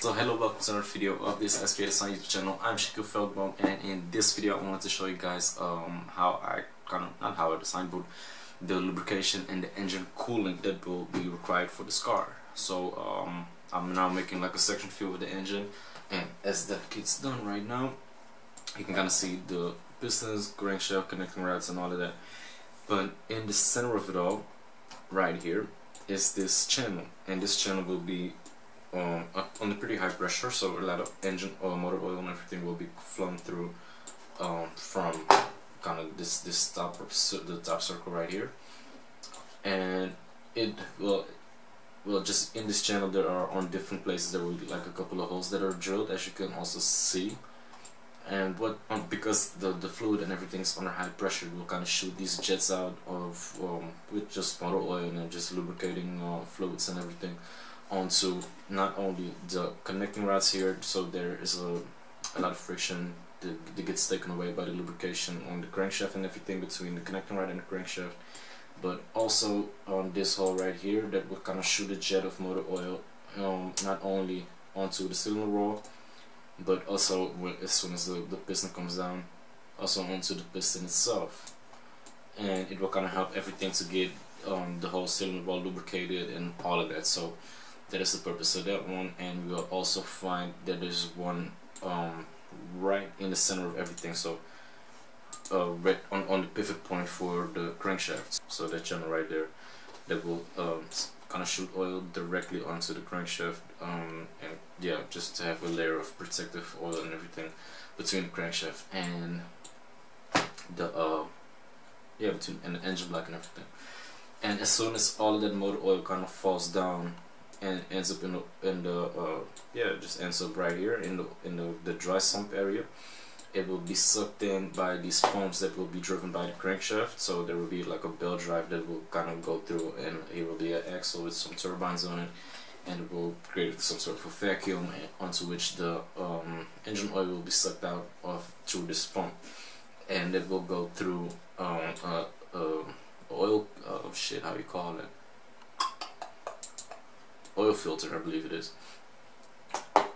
So hello, welcome to another video of this SVA Design YouTube channel. I'm Shaquille Veldboom and in this video I wanted to show you guys um, how I kind of, not how I designed but the lubrication and the engine cooling that will be required for this car. So um, I'm now making like a section view of the engine and as that gets done right now you can kind of see the pistons, crankshaft, connecting rods and all of that. But in the center of it all, right here, is this channel and this channel will be um, on a pretty high pressure so a lot of engine oil, motor oil and everything will be flown through um, from kind of this this top the top circle right here. And it will well just in this channel there are on different places there will be like a couple of holes that are drilled as you can also see. And what um, because the the fluid and everything's under high pressure will kind of shoot these jets out of um, with just motor oil and just lubricating uh, fluids and everything onto not only the connecting rods here so there is a, a lot of friction that, gets taken away by the lubrication on the crankshaft and everything between the connecting rod and the crankshaft. But also on this hole right here that will kind of shoot a jet of motor oil um, not only onto the cylinder wall but also as soon as the, the piston comes down also onto the piston itself. And it will kind of help everything to get um, the whole cylinder wall lubricated and all of that. So that is the purpose of that one and we will also find that there's one um, right in the center of everything so uh, right on, on the pivot point for the crankshaft. So that channel right there that will um, kind of shoot oil directly onto the crankshaft um, and yeah just to have a layer of protective oil and everything between the crankshaft and the uh, yeah between and the engine block and everything. And as soon as all that motor oil kind of falls down and ends up in the in the uh, yeah just ends up right here in the in the, the dry sump area. It will be sucked in by these pumps that will be driven by the crankshaft. So there will be like a belt drive that will kind of go through and it will be an axle with some turbines on it and it will create some sort of a vacuum onto which the um, engine oil will be sucked out of through this pump. And it will go through um, uh, uh, oil oh shit how you call it oil filter I believe it is.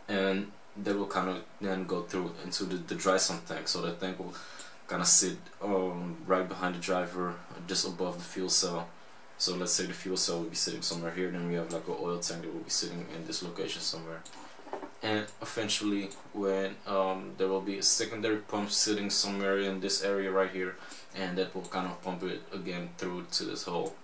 And that will kind of then go through into the, the dry sump tank. So that tank will kind of sit um, right behind the driver just above the fuel cell. So let's say the fuel cell will be sitting somewhere here then we have like an oil tank that will be sitting in this location somewhere. And eventually when um, there will be a secondary pump sitting somewhere in this area right here and that will kind of pump it again through to this hole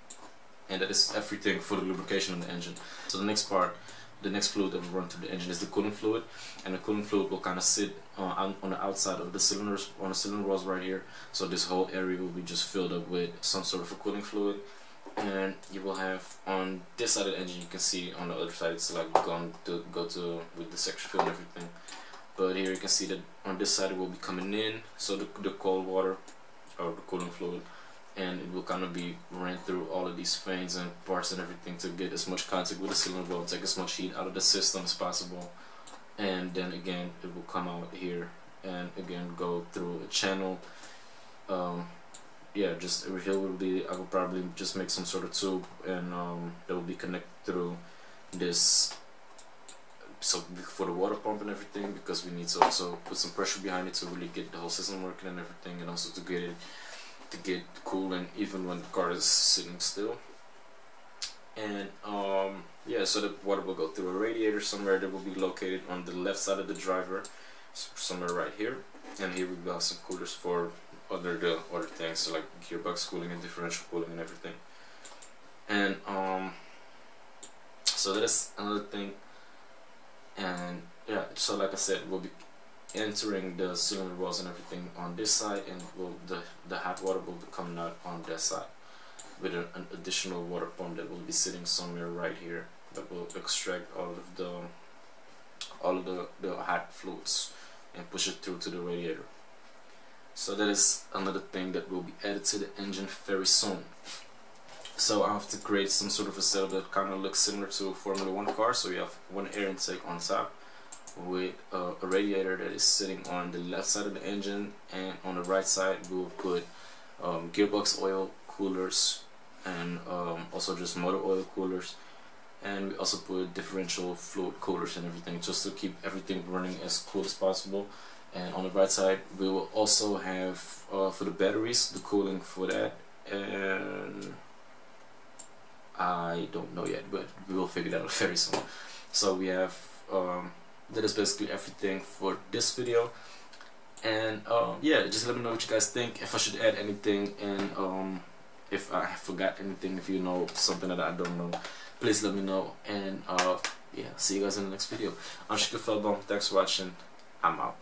and that is everything for the lubrication of the engine. So the next part the next fluid that will run through the engine is the cooling fluid and the cooling fluid will kind of sit on, on the outside of the cylinders on the cylinder walls right here. So this whole area will be just filled up with some sort of a cooling fluid. And you will have on this side of the engine you can see on the other side it's like going to go to with the section fill and everything. But here you can see that on this side it will be coming in. So the, the cold water or the cooling fluid and it will kind of be ran through all of these fans and parts and everything to get as much contact with the cylinder wall, take as much heat out of the system as possible. And then again it will come out here and again go through a channel. Um, yeah just here will be I will probably just make some sort of tube and um, that will be connected through this so for the water pump and everything because we need to also put some pressure behind it to really get the whole system working and everything and also to get it to get cooling even when the car is sitting still. And um, yeah so the water will go through a radiator somewhere that will be located on the left side of the driver somewhere right here. And here we have got some coolers for other the other things so like gearbox cooling and differential cooling and everything. And um so that is another thing. And yeah so like I said we'll be entering the cylinder walls and everything on this side and will the, the hot water will be coming out on that side with an, an, additional water pump that will be sitting somewhere right here that will extract all of the all of the, the hot fluids and push it through to the radiator. So that is another thing that will be added to the engine very soon. So I have to create some sort of a setup that kind of looks similar to a Formula 1 car so you have one air intake on top with uh, a radiator that is sitting on the left side of the engine and on the right side we'll put um, gearbox oil coolers and um, also just motor oil coolers. And we also put differential fluid coolers and everything just to keep everything running as cool as possible. And on the right side we will also have uh, for the batteries the cooling for that. And I don't know yet but we will figure that out very soon. So we have um, that is basically everything for this video. And um, yeah just let me know what you guys think if I should add anything and um, if I forgot anything if you know something that I don't know please let me know. And uh, yeah see you guys in the next video. I'm Shika thanks for watching. I'm out